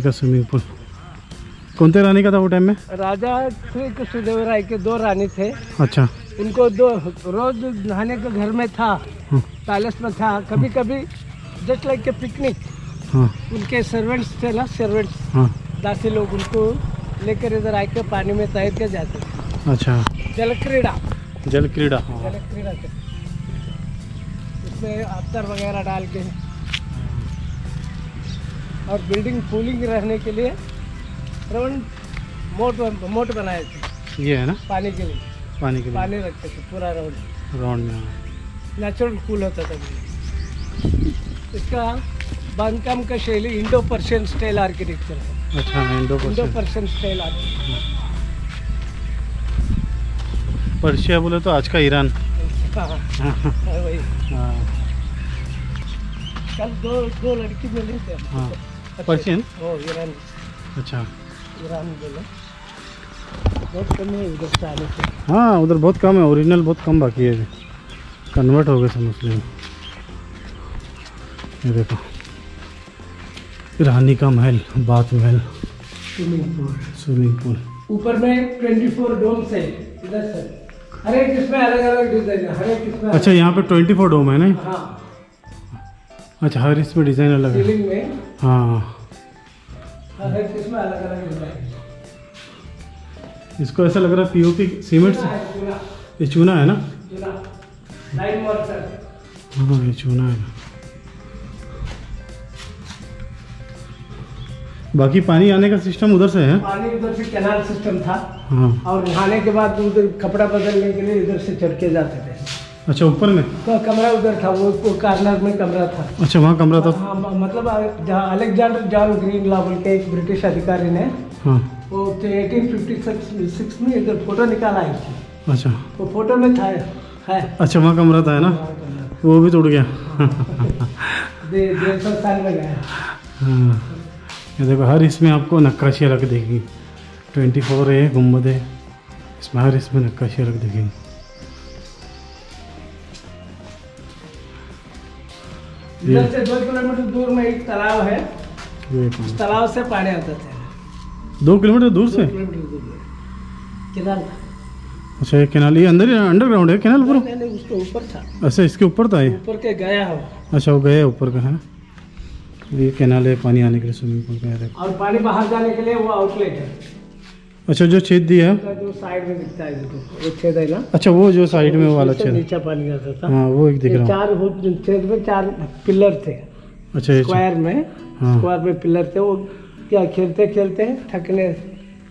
रानी का swimming pool कोणत्या रानी का था वो टाइम में? राजा श्री कृष्णदेव राय के दो रानी थे। अच्छा। इनको दो रोज नहाने का घर में था हाँ। पैलेस में था। कभी कभी जस्ट लाइक ए पिकनिक उनके सर्वेंट्स थे ना सर्वेंट्स हाँ। दासी लोग उनको लेकर इधर आके पानी में तैर के जाते थे। अच्छा। जल क्रीड़ा जल क्रीड़ा हाँ। जल क्रीड़ा के उसमें अत्तर वगैरह डाल के और बिल्डिंग कूलिंग रहने के लिए राउंड मोट मोट बनाए थे। ये है ना? पानी के लिए। पानी के लिए। पानी रखते थे पूरा राउंड राउंड में। नेचुरल कूल होता था। इसका बांधकाम का शैली इंडो पर्शियन स्टाइल आर्किटेक्चर है। अच्छा Indo Indo Persian style architecture Persia बोले तो आज का ईरान। हाँ। हाँ, वही। हाँ। कल दो दो लड़की मिली थे। हाँ। पर्शियन? ओ ईरान। अच्छा। ईरान बोले। बहुत कम है उधर हाँ उधर बहुत कम है ओरिजिनल बहुत कम बाकी है। कन्वर्ट हो गए सब मुस्लिम। ये देखो। रानी का महल बाथ महल। स्विमिंग पूल स्विमिंग पूल ऊपर में 24 डोम से इधर से। हर एक इसमें अलग अलग डिज़ाइन है हर एक इसमें अच्छा यहाँ पे ट्वेंटी फोर डोम है ना? हाँ। अच्छा हर इसमें डिज़ाइन अलग है। सीलिंग में हाँ। हर इसमें अलग अलग डिज़ाइन इसको ऐसा लग रहा है पीओपी सीमेंट से? ये चूना है ना? हाँ ये चूना है। बाकी पानी आने का सिस्टम उधर से है? पानी उधर से कैनाल सिस्टम था। हाँ। और नहाने के बाद उधर कपड़ा बदलने के लिए इधर से चढ़ के जाते थे। अच्छा ऊपर में? तो कमरा उधर था वो, कार्नर में कमरा था। अच्छा वहाँ कमरा था? हाँ म- मतलब जहाँ अलेक्जेंडर जॉन ग्रीन लॉ बोल के एक ब्रिटिश अधिकारी ने हाँ। वो एटीन फिफ्टी सिक्स में इधर फ़ोटो निकाला है अच्छा। वो फ़ोटो में था है। अच्छा वहाँ कमरा था है ना? वो भी टूट गया। डेढ़ सौ साल में गया। हाँ। ये देखो हर इसमें आपको नक्काशी अलग देगी। ट्वेंटी फोर है गुंबद है। इसमें हर इसमें नक्काशी अलग देखेगी इधर से दो किलोमीटर दूर में एक तालाब है। उस तालाब से पानी आता था। दो किलोमीटर दूर से? था। अच्छा ये कैनाल ये अंदर ही अंडरग्राउंड है कैनाल पूरा? उसके ऊपर था। अच्छा इसके ऊपर था ये? ऊपर के गया हो अच्छा वो गए ऊपर का है ये कैनाल है पानी आने के लिए स्विमिंग पूल का है और पानी बाहर जाने के लिए वो आउटलेट है। अच्छा जो छेद दिया है। जो साइड में दिखता है देखो वो छेद है ना? अच्छा वो जो साइड में वाला छेद नीचे पानी आता था। हाँ वो एक दिख रहा चार हो- छेद में चार पिलर थे। अच्छा स्क्वायर में हाँ। स्क्वायर में पिलर थे। वो क्या खेलते खेलते थकने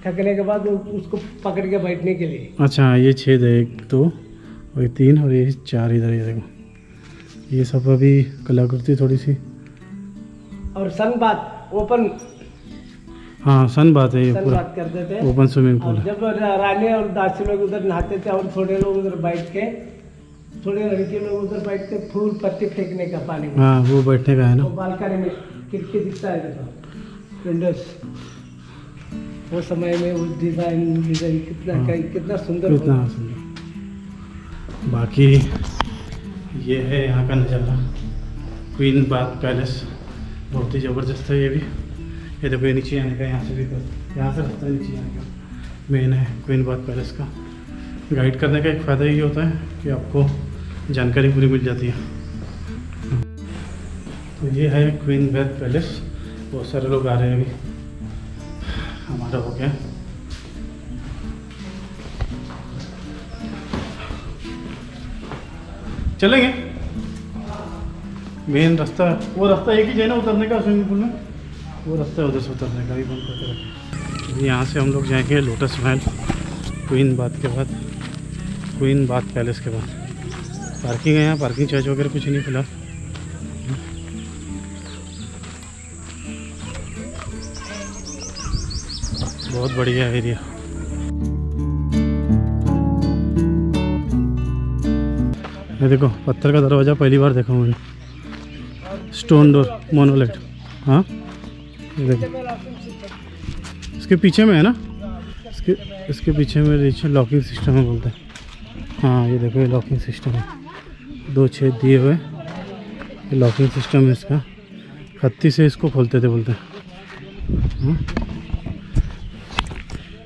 थकने के बाद उसको पकड़ के बैठने के लिए। अच्छा ये छेद है एक दो और ये तीन और ये चार इधर ये देखो ये सब अभी कलाकृति थोड़ी सी। और सन बात ओपन हाँ सन बात है ये सन पूरा। बात करते थे। ओपन स्विमिंग पूल जब रानी और दासी लोग उधर नहाते थे और थोड़े लोग उधर बैठ के थोड़े लड़के लोग उधर बैठ के फूल पत्ती फेंकने का पानी में। हाँ वो बैठने का है ना। बालकनी में खिड़की दिखता है देखो। विंडोज़ वो समय में वो डिज़ाइन डिज़ाइन कितना हाँ। कितना सुंदर कितना सुंदर। बाकी ये है यहाँ का नज़ारा। क्वीन बाथ पैलेस बहुत ही ज़बरदस्त है ये भी। ये देखो ये नीचे आने का, यहाँ से भी यहाँ से रास्ता नीचे आने का मेन है क्वीन बाथ पैलेस का। गाइड करने का एक फ़ायदा ये होता है कि आपको जानकारी पूरी मिल जाती है। तो ये है क्वीन बाथ पैलेस बहुत सारे लोग आ रहे हैं अभी। हमारा हो गया। चलेंगे। मेन रास्ता, वो रास्ता एक ही है ना उतरने का, स्विमिंग पूल में। वो रास्ता उधर से उतरने का भी बंद करके रखे यहाँ से हम लोग जाएँगे लोटस महल क्वीन बात के बाद। क्वीन बात पैलेस के बाद। पार्किंग है यहाँ पार्किंग चार्ज वगैरह कुछ नहीं फ़िलहाल। बहुत बढ़िया एरिया ये देखो, पत्थर का दरवाज़ा पहली बार देखा मैंने स्टोन डोर मोनोलेट हाँ? देखो। इसके पीछे में है ना? इसके इसके पीछे में नीचे लॉकिंग सिस्टम है बोलते हैं। हाँ ये देखो ये लॉकिंग सिस्टम है। दो छेद दिए हुए। ये लॉकिंग सिस्टम है इसका। खत्ती से इसको खोलते थे बोलते हैं। हम्म।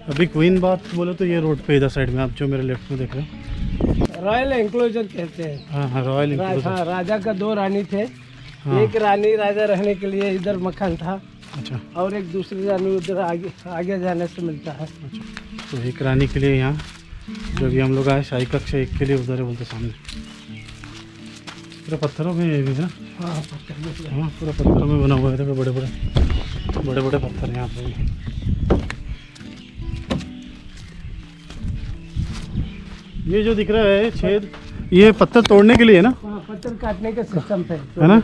अभी क्वीन बात बोले तो ये रोड पे इधर साइड में आप जो मेरे लेफ़्ट में देख रहे हो। रॉयल एंक्लोजर कहते हैं। हाँ हाँ रॉयल रा, इनक्लूसिव हाँ, राजा का दो रानी थे। हाँ। एक रानी राजा रहने के लिए इधर मकान था। अच्छा। और एक दूसरी रानी उधर आगे आगे जाने से मिलता है। अच्छा। तो एक रानी के लिए यहाँ जो भी हम लोग आए शाही कक्ष एक के लिए उधर है बोलते सामने। पूरा पत्थरों में भी ना? हाँ पत्थर हाँ। पूरा पत्थरों में बना हुआ है बड़े बड़े बड़े बड़े पत्थर हैं यहाँ पे भी। ये जो दिख रहा है छेद ये पत्थर तोड़ने के लिए है ना? हाँ, पत्थर काटने का सिस्टम थे है ना?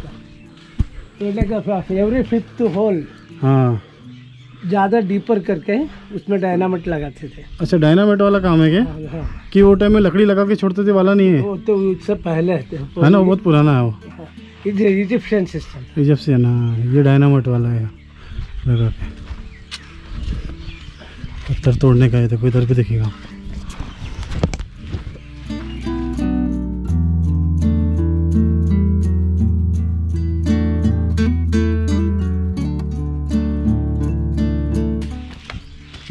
एवरी फिफ्थ होल हाँ। ज़्यादा डीपर करके उसमें डायनामाइट लगाते थे। अच्छा डायनामाइट वाला काम है क्या? हाँ, हाँ। कि वो टाइम में लकड़ी लगा के छोड़ते थे वाला नहीं है? वो तो उससे पहले है। ना वो बहुत पुराना है वो। इजिप्शियन सिस्टम इजिप्शियन हाँ ये डायनामाइट वाला है। लगा के। पत्थर तोड़ने का है देखो इधर भी देखिएगा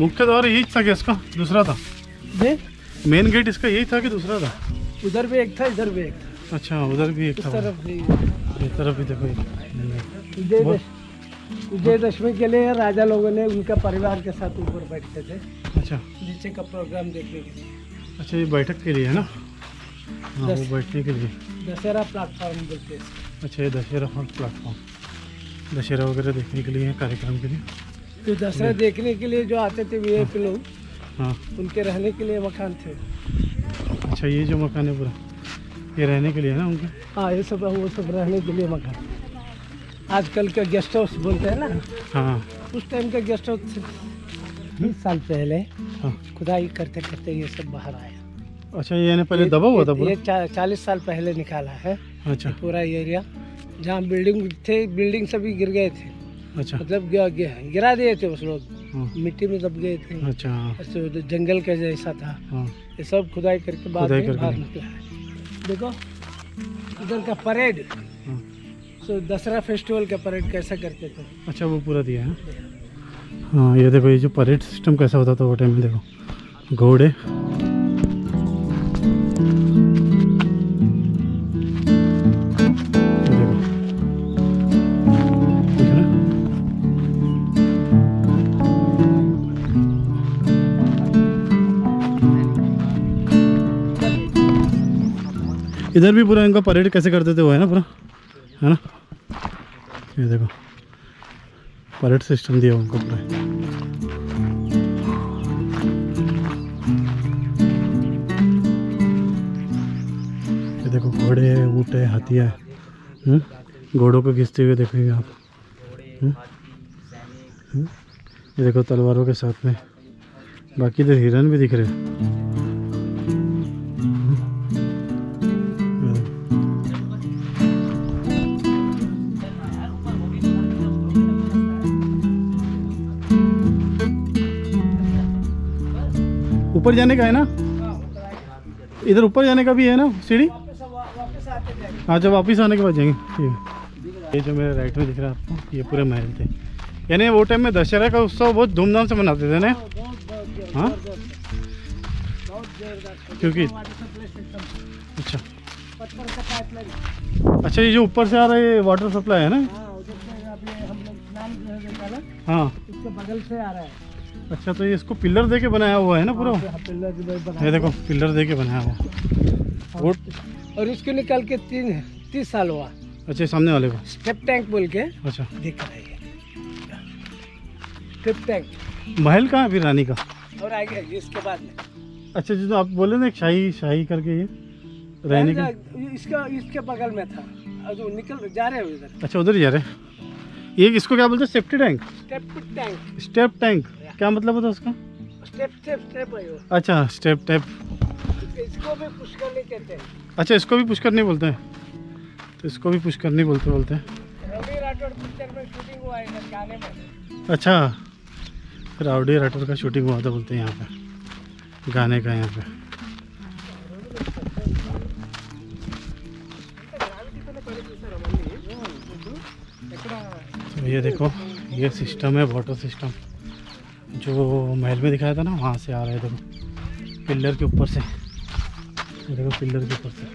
मुख्य द्वार यही था क्या इसका दूसरा था? जी? मेन गेट इसका यही था कि दूसरा था? उधर भी एक था इधर भी एक था। अच्छा उधर भी एक था। तरफ़ भी। तरफ़ भी देखो विजयदश विजयदशमी के लिए राजा लोगों ने उनका परिवार के साथ ऊपर बैठते थे। अच्छा। नीचे का प्रोग्राम देखने के लिए। अच्छा ये बैठक के लिए है ना? हाँ वो बैठने के लिए। दशहरा प्लेटफॉर्म बोलते हैं अच्छा ये दशहरा प्लेटफॉर्म दशहरा वगैरह देखने के लिए कार्यक्रम के लिए। तो दशहरा देखने के लिए जो आते थे वी आई लोग हाँ। उनके रहने के लिए मकान थे। अच्छा ये जो मकान है पूरा ये रहने के लिए है ना उनके? हाँ ये सब वो सब रहने के लिए मकान। आजकल का गेस्ट हाउस बोलते हैं ना हाँ। उस टाइम का गेस्ट हाउस बीस साल पहले हाँ। खुदाई करते करते ये सब बाहर आया। अच्छा ये पहले दबा हुआ था ये चा, चालीस साल पहले निकाला है। अच्छा। पूरा एरिया जहाँ बिल्डिंग थे बिल्डिंग सभी गिर गए थे। अच्छा। मतलब गिरा गिरा- गिरा दिए थे उस लोग। हाँ। मिट्टी में दब गए थे। अच्छा। ऐसे तो जंगल का जैसा था। हाँ। ये सब खुदाई करके बाद में बाहर निकला है। देखो इधर का परेड। तो दसरा फेस्टिवल का परेड कैसा करते थे? अच्छा वो पूरा दिया है। हाँ ये देखो ये जो परेड सिस्टम कैसा होता था वो टाइम में देखो। घोड़े। इधर भी पूरा इनका परेड कैसे करते थे वो, है ना पूरा? है ना? ये देखो। परेड सिस्टम दिया उनको पूरा ये देखो, घोड़े है ऊँट है हाथी है? घोड़ों को घिसते हुए देखेंगे आप। हम्म? हम्म? ये देखो, तलवारों के साथ में। बाकी तो हिरन भी दिख रहे हैं। ऊपर जाने का है ना? इधर ऊपर जाने का भी है ना सीढ़ी? वापस हाँ जब वापिस आने के बाद जाएँगे। ठीक है। ये जो मेरे राइट में दिख रहा है आपको ये पूरे महल थे। यानी वो टाइम में दशहरा का उत्सव बहुत धूमधाम से मनाते थे ना हाँ? क्योंकि अच्छा। अच्छा ये जो ऊपर से आ रहा है वाटर सप्लाई है ना? हाँ ना हाँ। उसके बगल से आ रहा है। अच्छा तो ये इसको पिलर दे के बनाया हुआ है ना पूरा? बना ये देखो पिलर दे के बनाया हुआ वो और उसको निकाल के तीन तीस साल हुआ। अच्छा सामने वाले को? स्टेप टैंक बोल के अच्छा। दिख रहा है स्टेप टैंक। महल कहाँ है फिर रानी का? और आगे इसके बाद में। अच्छा जो आप बोले ना शाही शाही करके ये रहने का। इसका इसके बगल में था। और जो निकल जा रहे हो इधर अच्छा उधर जा रहे ये इसको क्या बोलते हैं? Safety tank step tank step tank क्या मतलब होता है उसका? स्टेप स्टेप स्टेप है वो। अच्छा स्टेप टैप इसको भी पुष्कर नहीं कहते हैं। अच्छा इसको भी पुष्कर नहीं बोलते हैं? तो इसको भी पुष्कर नहीं बोलते बोलते हैं। रवि राठौड़ पिक्चर में शूटिंग हुआ है गाने में। अच्छा राउडी राठौर का शूटिंग हुआ था बोलते हैं यहाँ पे। गाने का यहाँ पे। तो ये देखो ये सिस्टम है वाटर सिस्टम जो महल में दिखाया था ना, वहाँ से आ रहा देखो पिल्लर के ऊपर से। देखो पिल्लर के ऊपर से।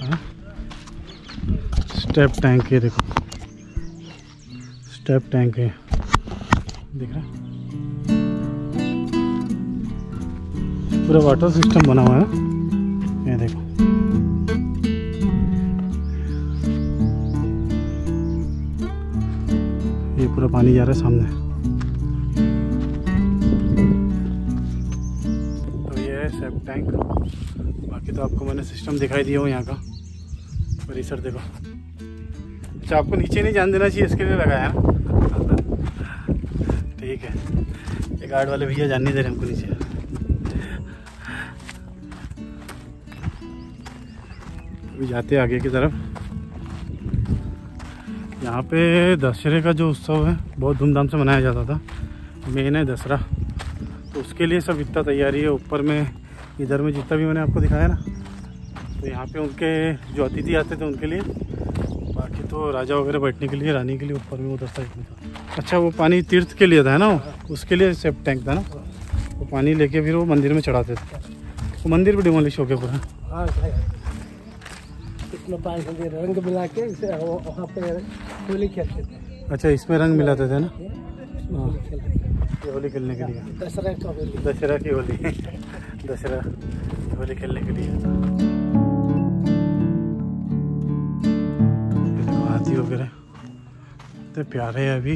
हाँ? स्टेप टैंक है देखो। स्टेप टैंक है। दिख रहा? पूरा वाटर सिस्टम बना हुआ है। ये देखो। ये पूरा पानी जा रहा है सामने। सेप टैंक बाकी तो आपको मैंने सिस्टम दिखाई दिया हो यहाँ का। परिसर देखो। अच्छा आपको नीचे नहीं जान देना चाहिए, इसके लिए लगाया। ना ठीक है। ये गार्ड वाले भैया जान नहीं दे रहे हमको नीचे। अभी जाते आगे की तरफ़। यहाँ पे दशहरे का जो उत्सव है, बहुत धूमधाम से मनाया जाता था। मेन है दसरा। तो उसके लिए सब इतना तैयारी है। ऊपर में इधर में जितना भी मैंने आपको दिखाया ना तो यहाँ पे उनके जो अतिथि आते थे उनके लिए बाकी तो राजा वगैरह बैठने के लिए रानी के लिए ऊपर में उधर साइड में था। अच्छा वो पानी तीर्थ के लिए था ना उसके लिए सेप टैंक था ना? वो पानी लेके फिर वो मंदिर में चढ़ाते थे। वो मंदिर भी डिमोलिश हो गया पूरा। हाँ इसमें सौ रंग मिला के वहाँ पे होली खेलते थे। अच्छा इसमें रंग मिलाते थे ना? हाँ। होली होली खेलने के लिए। दशहरा की होली। दशहरा होली खेलने के लिए हाथी वगैरह इतने प्यारे हैं अभी।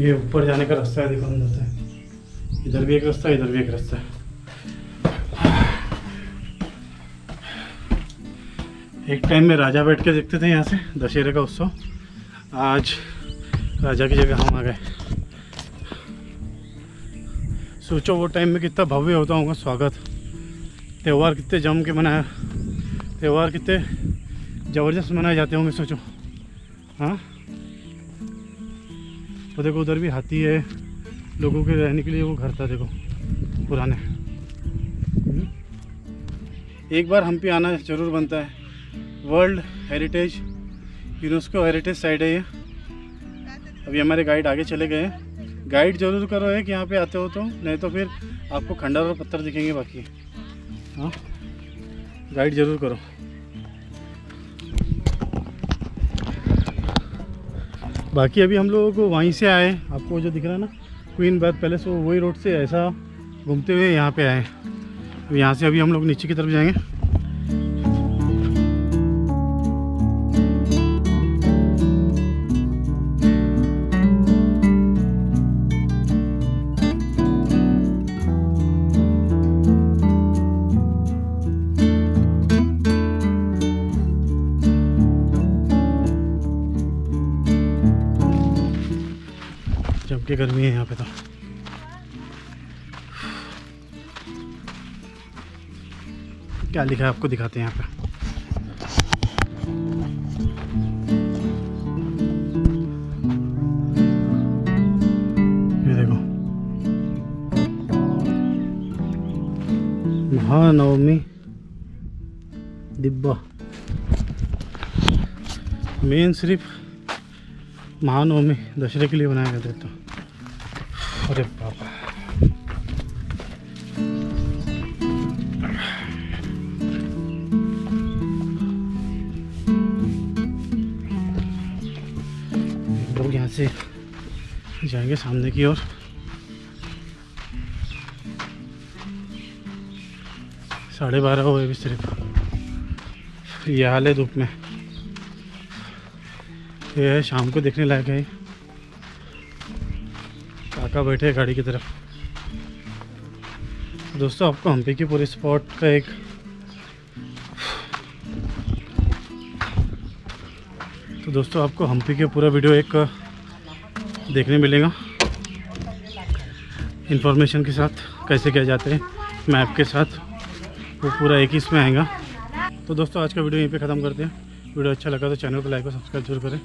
ये ऊपर जाने का रास्ता है देखो अंदर से इधर भी एक रास्ता है इधर भी एक रास्ता। है एक टाइम में राजा बैठ के देखते थे यहाँ से, दशहरे का उत्सव। आज राजा की जगह हम आ गए। सोचो वो टाइम में कितना भव्य होता होगा, स्वागत। त्यौहार कितने जम के मनाया। त्यौहार कितने ज़बरदस्त मनाए जाते होंगे, सोचो। हाँ? तो देखो, उधर भी हाथी है। लोगों के रहने के लिए वो घर था, देखो, पुराने। हम्म। एक बार हम पे आना ज़रूर बनता है। World heritage UNESCO heritage site है ये। अभी हमारे गाइड आगे चले गए हैं। गाइड ज़रूर करो है कि यहाँ पे आते हो तो नहीं तो फिर आपको खंडर और पत्थर दिखेंगे बाकी। हाँ? गाइड ज़रूर करो। बाकी अभी हम लोग वहीं से आए आपको जो दिख रहा है ना क्वीन बाथ पैलेस वो वही रोड से ऐसा घूमते हुए यहाँ पे आए यहाँ से अभी हम लोग नीचे की तरफ़ जाएँगे। गर्मी है यहाँ पे तो। क्या लिखा है आपको दिखाते हैं यहाँ पे। महानवमी दिब्बा मेन सिर्फ़ महानवमी दशहरे के लिए बनाया गया था से जाएँगे सामने की ओर। साढ़े बारह हुए अभी सिर्फ़। ये हाल है धूप में। ये है शाम को देखने लायक है। काका बैठे हैं गाड़ी की तरफ़। दोस्तों, आपको हम्पी की पूरी स्पॉट का एक तो दोस्तों, आपको हम्पी के पूरा वीडियो एक देखने मिलेगा। इन्फॉर्मेशन के साथ कैसे किया जाता है मैप के साथ, वो पूरा एक ही इसमें आएगा। तो दोस्तों, आज का वीडियो यहीं पे ख़त्म करते हैं। वीडियो अच्छा लगा तो चैनल को लाइक और सब्सक्राइब ज़रूर करें।